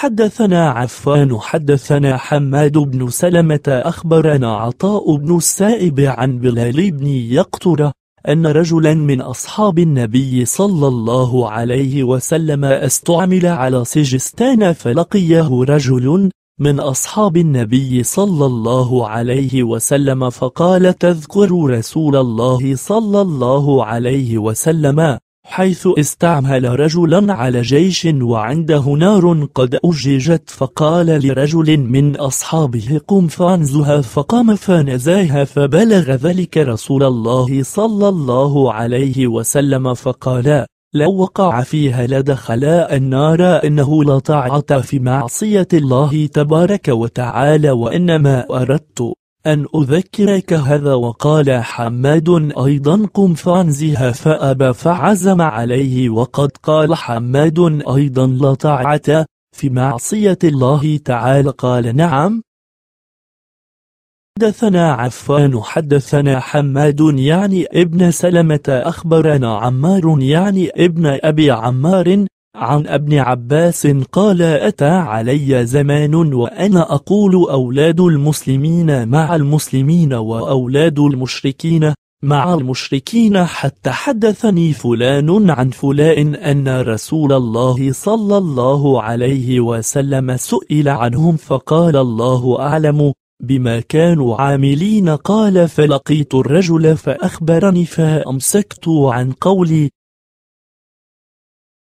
حدثنا عفان حدثنا حماد بن سلمة أخبرنا عطاء بن السائب عن بلال بن يقطر أن رجلا من أصحاب النبي صلى الله عليه وسلم استعمل على سجستان فلقيه رجل من أصحاب النبي صلى الله عليه وسلم فقال تذكر رسول الله صلى الله عليه وسلم حيث استعمل رجلا على جيش وعنده نار قد أججت فقال لرجل من أصحابه قم فانزها فقام فنزاها فبلغ ذلك رسول الله صلى الله عليه وسلم فقال لو وقع فيها لدخلا النار إنه لا طاعة في معصية الله تبارك وتعالى وإنما أردت أن أذكرك هذا وقال حماد أيضا قم فانزها فأبى فعزم عليه وقد قال حماد أيضا لا طاعة في معصية الله تعالى. قال نعم. حدثنا عفان حدثنا حماد يعني ابن سلمة أخبرنا عمار يعني ابن أبي عمار عن ابن عباس قال أتى علي زمان وأنا أقول أولاد المسلمين مع المسلمين وأولاد المشركين مع المشركين حتى حدثني فلان عن فلان أن رسول الله صلى الله عليه وسلم سئل عنهم فقال الله أعلم بما كانوا عاملين. قال فلقيت الرجل فأخبرني فأمسكت عن قولي